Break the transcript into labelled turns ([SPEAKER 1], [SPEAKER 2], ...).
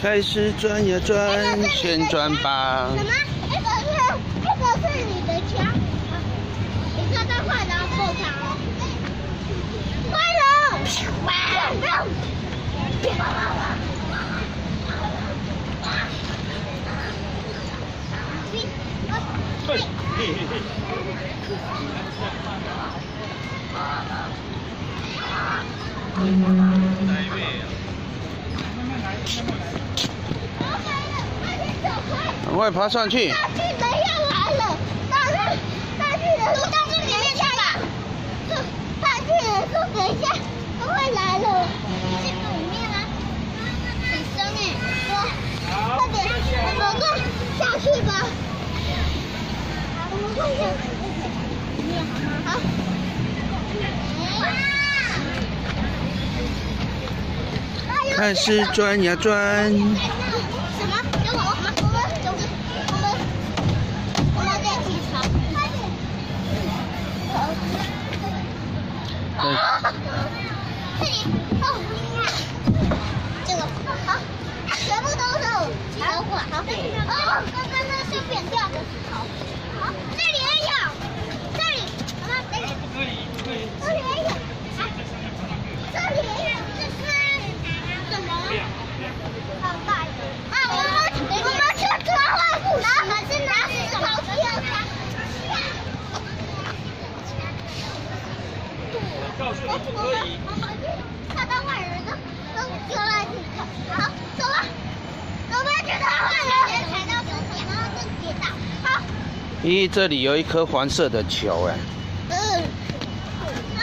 [SPEAKER 1] 开始转呀转，旋转吧。
[SPEAKER 2] 什么？这个是这个是你的枪，你看到坏人破墙了，坏人，坏人。
[SPEAKER 1] 赶快爬上去！
[SPEAKER 2] 大巨人要来了，大巨大巨人说大巨人下吧，大巨人说等一下他会来了，进里面啊，很深哎，快点，我们下去吧，
[SPEAKER 1] 开始转呀转。
[SPEAKER 2] 这里，好，这个好，全部都是几头管。好，哦，刚刚那是扁掉的石头。好，这里也有，我们快当坏人了，都丢了。好，走吧，走吧，去当坏人。踩到球，自己。好，
[SPEAKER 1] 咦，这里有一颗黄色的球，哎。嗯，那。